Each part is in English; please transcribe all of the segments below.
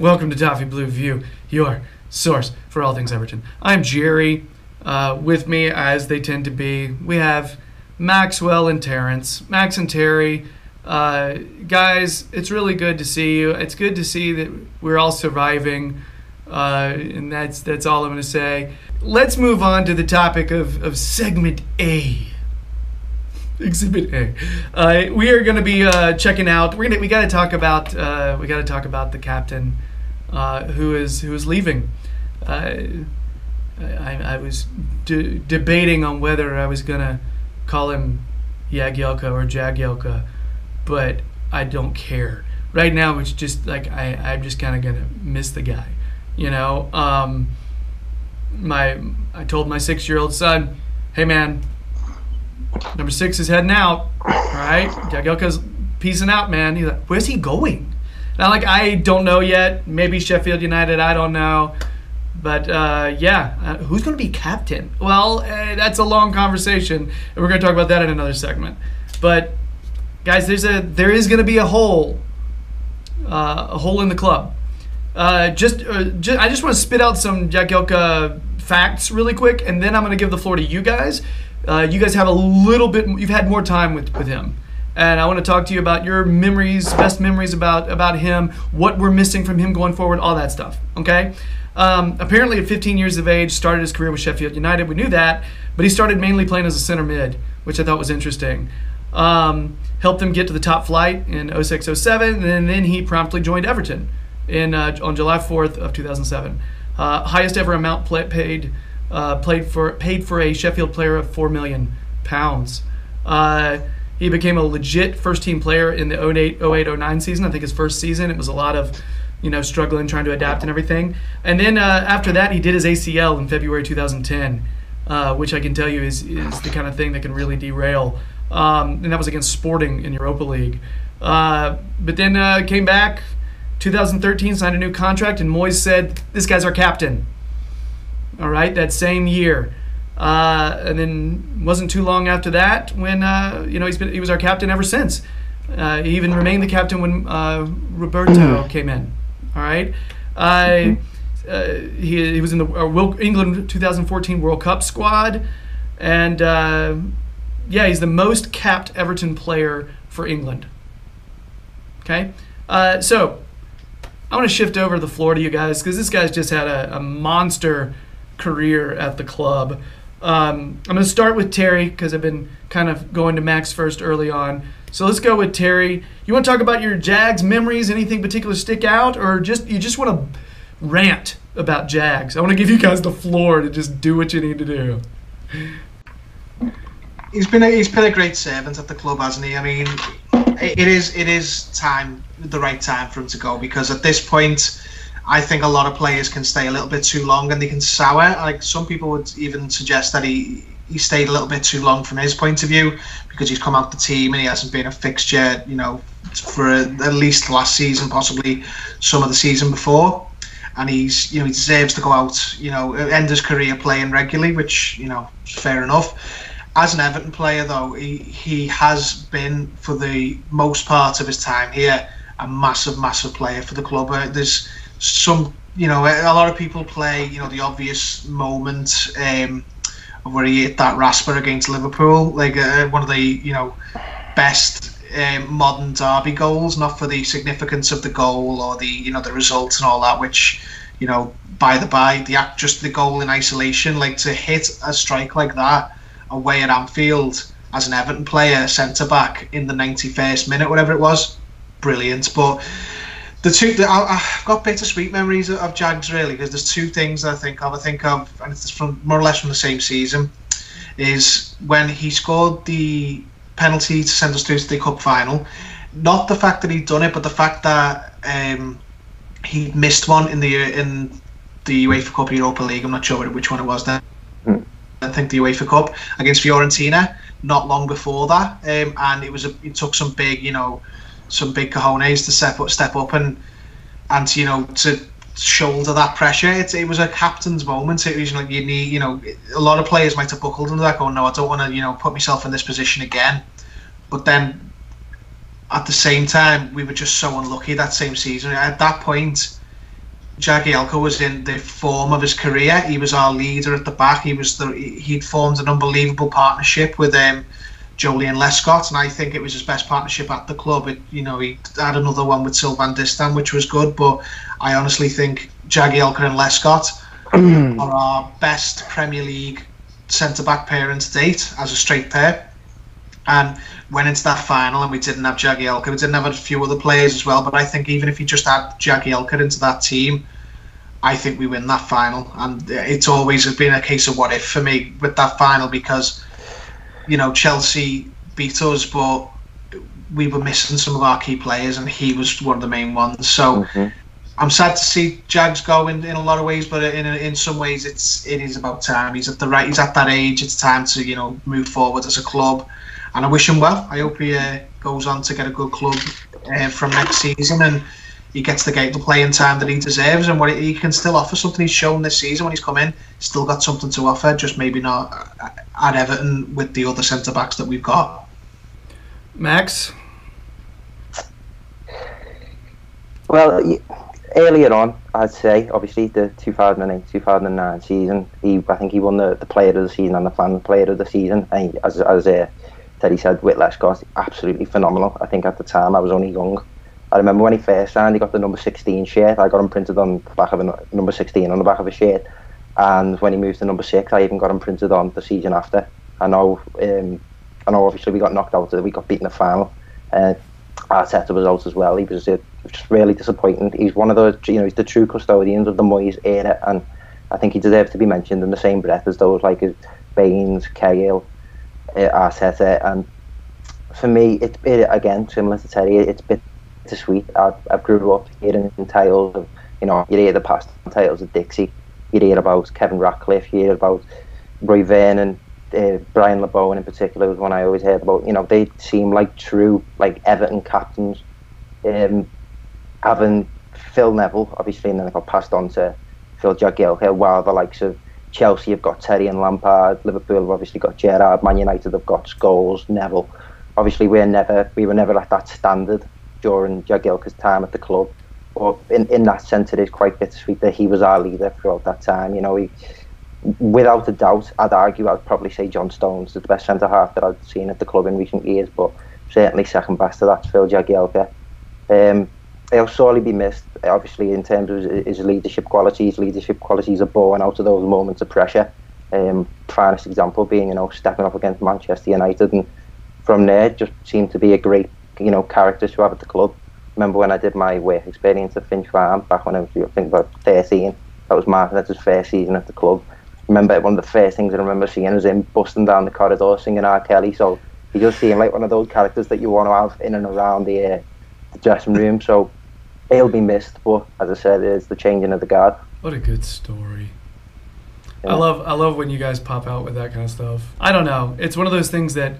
Welcome to Toffee Blue View, your source for all things Everton. I'm Gerry. Uh, with me, as they tend to be, we have Maxwell and Terrence. Max and Terry, uh, guys, it's really good to see you. It's good to see that we're all surviving, uh, and that's that's all I'm going to say. Let's move on to the topic of, of segment A. Exhibit A. Uh, we are going to be uh, checking out. We're gonna we got to talk about uh, we got to talk about the captain uh, who is who is leaving. Uh, I, I was de- debating on whether I was going to call him Jagielka or Jagielka, but I don't care. Right now, it's just like I, I'm just kind of going to miss the guy. You know, um, my I told my six year old son, hey man, number six is heading out. All right, Jagielka's peacing out, man. He's like, where's he going? I'm like, I don't know yet. Maybe Sheffield United. I don't know. But uh, yeah, uh, who's going to be captain? Well, uh, that's a long conversation, and we're going to talk about that in another segment. But guys, there's a there is going to be a hole, uh, a hole in the club. Uh, just, uh, just I just want to spit out some Jagielka facts really quick, and then I'm going to give the floor to you guys. You guys have a little bit. You've had more time with with him and I want to talk to you about your memories, best memories about about him, what we're missing from him going forward, all that stuff. Okay. Um, apparently, at 15 years of age, started his career with Sheffield United. We knew that, but he started mainly playing as a center mid, which I thought was interesting. Um, helped them get to the top flight in 06 07, and then he promptly joined Everton in uh, on July 4th of 2007. Uh, highest ever amount play, paid uh, played for paid for a Sheffield player of four million pounds. Uh, he became a legit first team player in the 08 08 09 season. I think his first season. It was a lot of you know, struggling, trying to adapt and everything. And then uh, after that, he did his ACL in February 2010, uh, which I can tell you is, is the kind of thing that can really derail. Um, and that was against Sporting in Europa League. Uh, but then uh, came back 2013, signed a new contract, and Moyes said, This guy's our captain. All right, that same year. Uh, and then wasn't too long after that when uh, you know he's been he was our captain ever since. he even remained the captain when Roberto came in. All right. Uh, uh, he, he was in the uh, England 2014 World Cup squad, and uh, yeah, he's the most capped Everton player for England. Okay, uh, so I want to shift over the floor to you guys because this guy's just had a, a monster career at the club. Um, I'm going to start with Terry because I've been kind of going to Max first early on. So let's go with Terry. You want to talk about your Jags memories? Anything particular stick out, or just you just want to rant about Jags? I want to give you guys the floor to just do what you need to do. He's been a, he's been a great servant at the club, hasn't he? I mean, it is it is time the right time for him to go because at this point, I think a lot of players can stay a little bit too long and they can sour. Like some people would even suggest that he he stayed a little bit too long from his point of view because he's come out the team and he hasn't been a fixture, you know, for a, at least last season, possibly some of the season before. And he's, you know, he deserves to go out, you know, end his career playing regularly, which, you know, fair enough. As an Everton player, though, he, he has been, for the most part of his time here, a massive, massive player for the club. Uh, there's some, you know, a lot of people play, you know, the obvious moment. Um, where he hit that rasper against Liverpool, like uh, one of the you know best um, modern derby goals, not for the significance of the goal or the you know the results and all that, which you know by the by the act just the goal in isolation, like to hit a strike like that away at Anfield as an Everton player, centre back in the 91st minute, whatever it was, brilliant. But the two, the, I, have got bittersweet memories of, of Jags really because there's two things I think of. I think of, and it's from more or less from the same season, is when he scored the penalty to send us through to the cup final. Not the fact that he'd done it, but the fact that um, he missed one in the in the UEFA Cup Europa League. I'm not sure which one it was then. Mm. I think the UEFA Cup against Fiorentina. Not long before that, um, and it was a, it took some big, you know some big cojones to step up, step up and and you know to shoulder that pressure. It, it was a captain's moment. It was like you need, you know, a lot of players might have buckled under that, going, "No, I don't want to, you know, put myself in this position again." But then, at the same time, we were just so unlucky that same season. At that point, Jagielka was in the form of his career. He was our leader at the back. He was the he'd formed an unbelievable partnership with um, Joleon Lescott, and I think it was his best partnership at the club. It, you know, he had another one with Sylvain Distin, which was good, but I honestly think Jagielka and Lescott are our best Premier League centre back pair to date as a straight pair. And went into that final and we didn't have Jagielka. We didn't have a few other players as well, but I think even if you just add Jagielka into that team, I think we win that final. And uh, it's always been a case of what if for me with that final because, you know, Chelsea beat us, but we were missing some of our key players and he was one of the main ones. So mm-hmm. I'm sad to see Jags go in, in a lot of ways, but in in some ways it's it is about time. He's at the right. He's at that age. It's time to you know move forward as a club, and I wish him well. I hope he uh, goes on to get a good club uh, from next season and he gets the game the playing time that he deserves and what he can still offer something he's shown this season when he's come in still got something to offer just maybe not at Everton with the other centre backs that we've got Max well earlier on, I'd say, obviously the 2008-2009 season, he I think he won the, the Player of the Season and the Fan Player of the Season. And as as uh, Teddy said, Whit Lescott, absolutely phenomenal. I think at the time I was only young. I remember when he first signed, he got the number 16 shirt. I got him printed on the back of a number 16 on the back of a shirt. And when he moved to number six, I even got him printed on the season after. I know, um, I know. Obviously, we got knocked out. Of it, we got beaten in the final. Uh, set of results as well. He was uh, just really disappointing. He's one of those, you know, he's the true custodians of the Moyes era, and I think he deserves to be mentioned in the same breath as those like Baines, Cahill, uh, Arteta, and for me, it's it, again similar to Terry. It's bittersweet. I've, I've grew up hearing tales of, you know, you hear the past tales of Dixie, you hear about Kevin Ratcliffe, you hear about Roy Vernon, uh, Brian Labone in particular was one I always heard about. You know, they seem like true like Everton captains. Um, having Phil Neville, obviously, and then they got passed on to Phil Jagielka, while the likes of Chelsea have got Terry and Lampard, Liverpool have obviously got Gerrard, Man United have got Scholes, Neville. Obviously, we're never we were never at that standard during Jagielka's time at the club. But in, in that sense, it is quite bittersweet that he was our leader throughout that time. You know, he without a doubt, I'd argue I'd probably say John Stones is the best centre half that I've seen at the club in recent years, but certainly second best to that, Phil Jagielka. Um, he'll sorely be missed, obviously, in terms of his leadership qualities. Leadership qualities are born out of those moments of pressure. Um, finest example being, you know, stepping up against Manchester United, and from there, just seemed to be a great, you know, characters to have at the club. Remember when I did my work experience at Finch Farm back when I was, I think, about 13. That was Martinez's first season at the club remember one of the first things I remember seeing was him busting down the corridor singing R. Kelly. So he does seem like one of those characters that you want to have in and around the, uh, the dressing room. So he'll be missed, but as I said, it's the changing of the guard. What a good story. Yeah. I love I love when you guys pop out with that kind of stuff. I don't know. It's one of those things that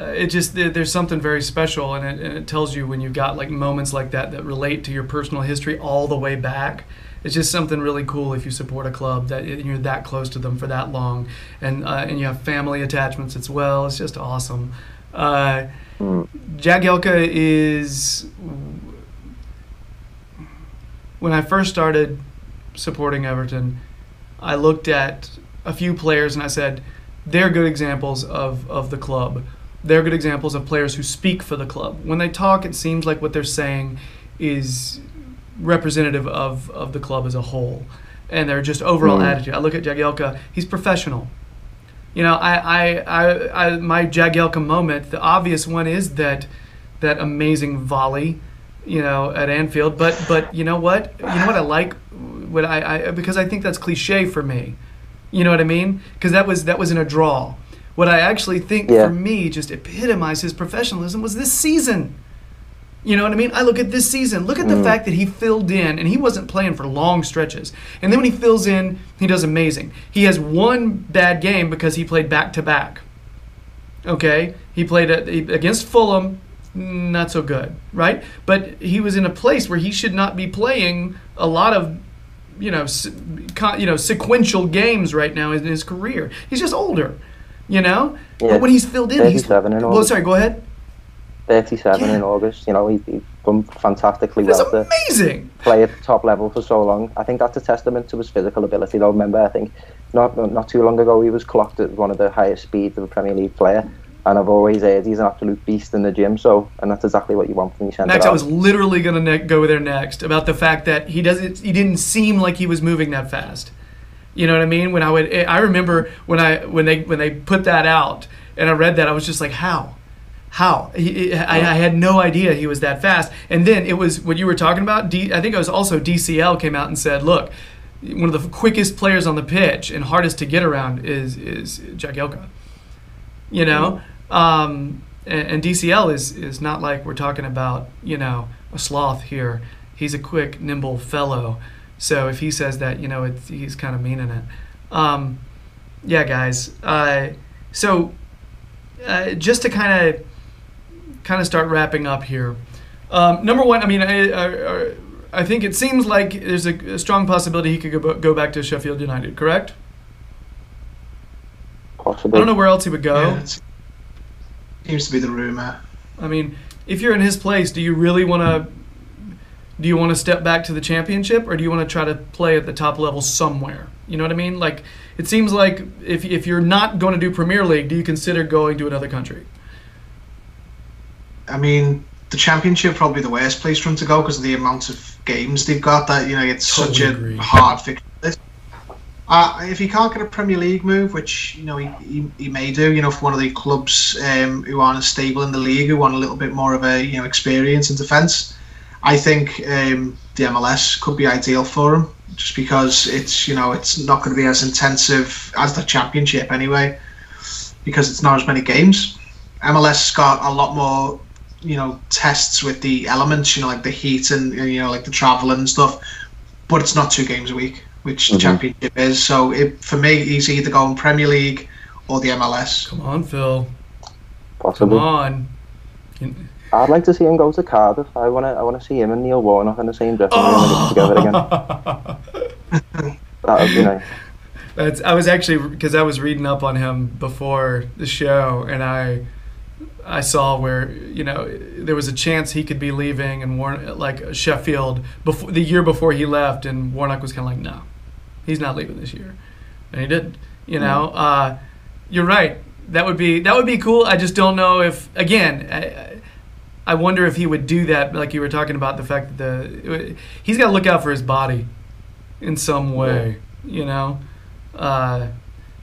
uh, it just there's something very special, and it, and it tells you when you've got like moments like that that relate to your personal history all the way back it's just something really cool if you support a club that you're that close to them for that long, and uh, and you have family attachments as well. It's just awesome. Uh. Jagielka is when I first started supporting Everton, I looked at a few players and I said, they're good examples of, of the club. They're good examples of players who speak for the club. When they talk, it seems like what they're saying is representative of, of the club as a whole and their just overall mm. attitude. I look at Jagielka, he's professional. You know, I, I, I, I, my Jagielka moment, the obvious one is that that amazing volley, you know, at Anfield. But but you know what? You know what I like, what I, I because I think that's cliche for me. You know what I mean? Because that was that was in a draw. What I actually think yeah. for me just epitomized his professionalism was this season. You know what I mean? I look at this season. Look at the mm. fact that he filled in and he wasn't playing for long stretches. And then when he fills in, he does amazing. He has one bad game because he played back to back. Okay? He played against Fulham, not so good, right? But he was in a place where he should not be playing a lot of you know, you know, sequential games right now in his career. He's just older, you know. Yeah. But when he's filled in, he's well. Sorry, go ahead. 37 in August. You know, he, he's done fantastically That's well to amazing. play at the top level for so long. I think that's a testament to his physical ability. Though, remember, I think not not too long ago he was clocked at one of the highest speeds of a Premier League player. And I've always heard he's an absolute beast in the gym. So, and that's exactly what you want from your centre Max, I was literally gonna ne- go there next about the fact that he doesn't. He didn't seem like he was moving that fast. You know what I mean? When I would, I remember when I when they when they put that out and I read that, I was just like, how, how? He, I, I had no idea he was that fast. And then it was what you were talking about. D, I think it was also DCL came out and said, look, one of the quickest players on the pitch and hardest to get around is is Jagielka. You know, um, and, and DCL is is not like we're talking about you know a sloth here. He's a quick, nimble fellow. So if he says that, you know, it's, he's kind of meaning it. Um, yeah, guys. Uh, so uh, just to kind of kind of start wrapping up here. Um, number one, I mean, I, I, I think it seems like there's a, a strong possibility he could go, go back to Sheffield United. Correct? Possibly. I don't know where else he would go. Yeah, it seems to be the rumor. I mean, if you're in his place, do you really want to? Do you want to step back to the championship, or do you want to try to play at the top level somewhere? You know what I mean? Like, it seems like if if you're not going to do Premier League, do you consider going to another country? I mean, the championship probably the worst place for him to go because of the amount of games they've got. That you know, it's such Totally a agree. hard fixture. list. Uh, if he can't get a Premier League move, which you know he, he, he may do, you know, for one of the clubs um, who aren't as stable in the league, who want a little bit more of a you know experience in defence, I think um, the MLS could be ideal for him, just because it's you know it's not going to be as intensive as the Championship anyway, because it's not as many games. MLS got a lot more you know tests with the elements, you know, like the heat and you know like the travel and stuff, but it's not two games a week, which the Mhm. Championship is. So it, for me, he's either going Premier League or the MLS. Come on, Phil. Come Possibly. on. I'd like to see him go to Cardiff. I want to. I want to see him and Neil Warnock in the same dressing room get together again. That would be nice. That's. I was actually because I was reading up on him before the show, and I, I saw where you know there was a chance he could be leaving and Warn like Sheffield before the year before he left, and Warnock was kind of like, no, he's not leaving this year, and he didn't. You know, uh, you're right. That would be that would be cool. I just don't know if again. I, I wonder if he would do that, like you were talking about the fact that the he's got to look out for his body in some way. You know, uh,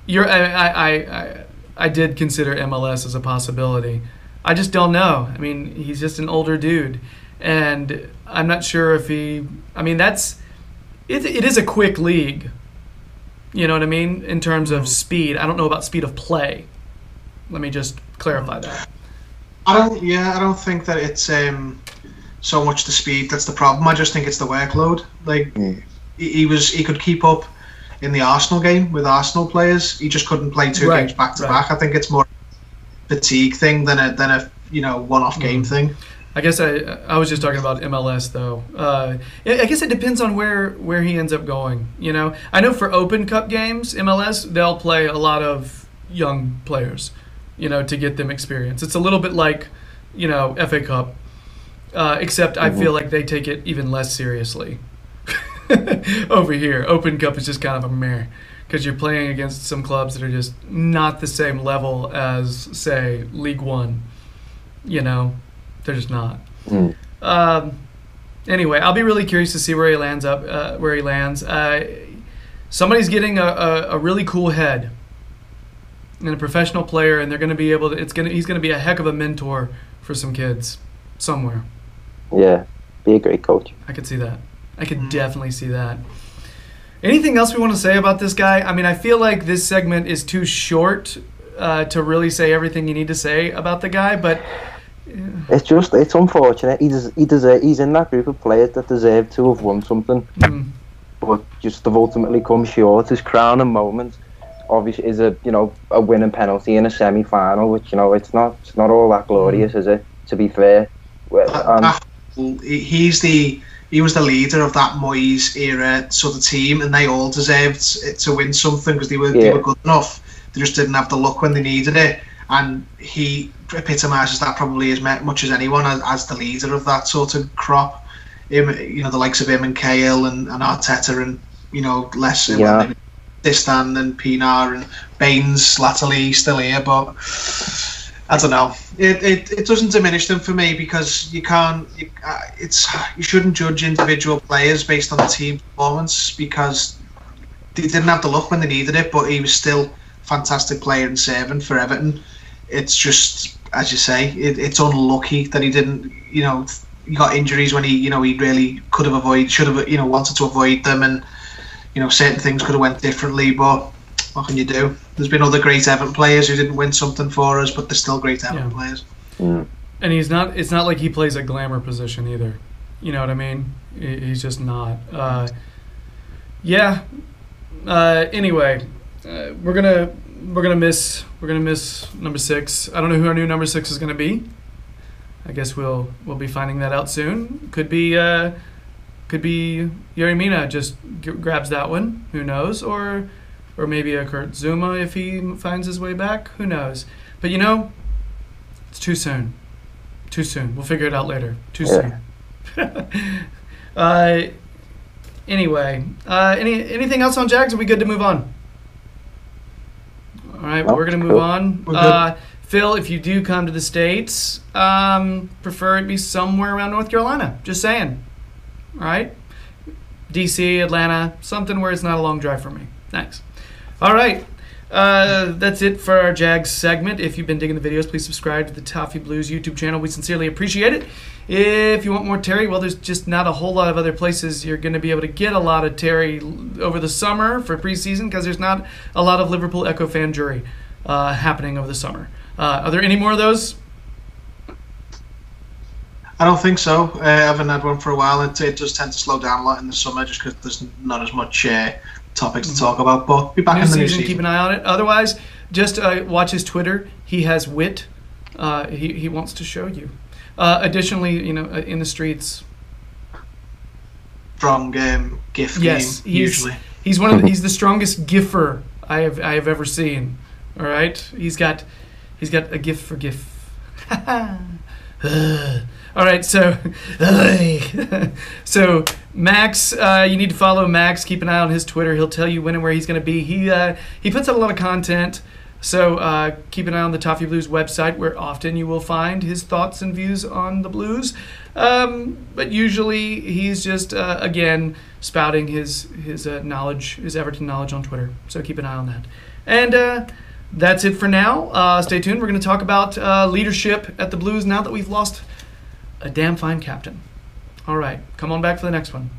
you're I, I, I, I I did consider MLS as a possibility. I just don't know. I mean, he's just an older dude, and I'm not sure if he. I mean, that's it. It is a quick league. You know what I mean in terms of speed. I don't know about speed of play. Let me just clarify that. I don't. Yeah, I don't think that it's um, so much the speed that's the problem. I just think it's the workload. Like Mm. he, he was, he could keep up in the Arsenal game with Arsenal players. He just couldn't play two Right, games back to right. back. I think it's more fatigue thing than a than a you know one off game Mhm. thing. I guess I I was just talking about MLS though. Uh, I I guess it depends on where where he ends up going. You know, I know for Open Cup games, MLS they'll play a lot of young players. You know, to get them experience. It's a little bit like, you know, FA Cup, uh, except I feel like they take it even less seriously. Over here, Open Cup is just kind of a meh because you're playing against some clubs that are just not the same level as, say, League One. You know, they're just not. Mm. Um, anyway, I'll be really curious to see where he lands up. Uh, where he lands. Uh, somebody's getting a, a, a really cool head and a professional player, and they're going to be able to. It's going to. He's going to be a heck of a mentor for some kids somewhere. Yeah, be a great coach. I could see that. I could Mm. definitely see that. Anything else we want to say about this guy? I mean, I feel like this segment is too short uh, to really say everything you need to say about the guy, but It's just it's unfortunate. He des- he deserve, he's in that group of players that deserve to have won something, mm, but just have ultimately come short. His crowning moment, obviously, is a you know a winning penalty in a semi final, which you know it's not it's not all that glorious, is it? To be fair, Well, um, he- he's the he was the leader of that Moyes era sort of team, and they all deserved to win something because they were they were good enough. They just didn't have the luck when they needed it. and he epitomises that probably as much as anyone as, as the leader of that sort of crop. Him, you know, the likes of him and Cahill and, and Arteta and you know less Yeah. Distin and Pienaar and Baines latterly still here, but I don't know. It, it, it doesn't diminish them for me because you can't. You, uh, it's you shouldn't judge individual players based on the team performance because they didn't have the luck when they needed it, but he was still fantastic player and servant for Everton. It's just as you say, it, it's unlucky that he didn't. You know, he got injuries when he you know he really could have avoided, should have you know wanted to avoid them, and you know certain things could have went differently, but. What can you do? There's been other great Everton players who didn't win something for us, but they're still great Everton Yeah. players. Mm. And he's not. It's not like he plays a glamour position either. You know what I mean? He's just not. Uh, yeah. Uh, anyway, uh, we're gonna we're gonna miss we're gonna miss number six. I don't know who our new number six is gonna be. I guess we'll we'll be finding that out soon. Could be uh, could be Yerry Mina just g- grabs that one. Who knows? Or or maybe a Kurt Zouma if he finds his way back. Who knows? But you know, it's too soon. Too soon. We'll figure it out later. Too Yeah. soon. uh, anyway, uh, any anything else on Jags? Are we good to move on? All right, Well, we're gonna move cool. on. Uh, Phil, if you do come to the states, um, prefer it be somewhere around North Carolina. Just saying. Right, DC, Atlanta, something where it's not a long drive for me. Thanks. All right. Uh, that's it for our Jags segment. If you've been digging the videos, please subscribe to the Toffee Blues YouTube channel. We sincerely appreciate it. If you want more Terry, well, there's just not a whole lot of other places you're going to be able to get a lot of Terry over the summer for preseason because there's not a lot of Liverpool Echo fan jury uh, happening over the summer. Uh, are there any more of those? I don't think so. Uh, I haven't had one for a while. It, it does tend to slow down a lot in the summer just because there's not as much uh, topics to talk about. But be back New in the new season, season. keep an eye on it. Otherwise, just uh, watch his Twitter. He has wit. Uh, he, he wants to show you. Uh, additionally, you know, uh, in the streets, Strong um, gift Yes, game, he's usually. he's one of the, he's the strongest giffer I have I have ever seen. All right, he's got he's got a gift for gift. All right, so so Max, uh, you need to follow Max. Keep an eye on his Twitter. He'll tell you when and where he's going to be. He uh, he puts out a lot of content. So uh, keep an eye on the Toffee Blues website, where often you will find his thoughts and views on the blues. Um, but usually he's just uh, again spouting his his uh, knowledge, his Everton knowledge on Twitter. So keep an eye on that. And uh, that's it for now. Stay tuned. We're going to talk about leadership at the Blues now that we've lost a damn fine captain. All right, come on back for the next one.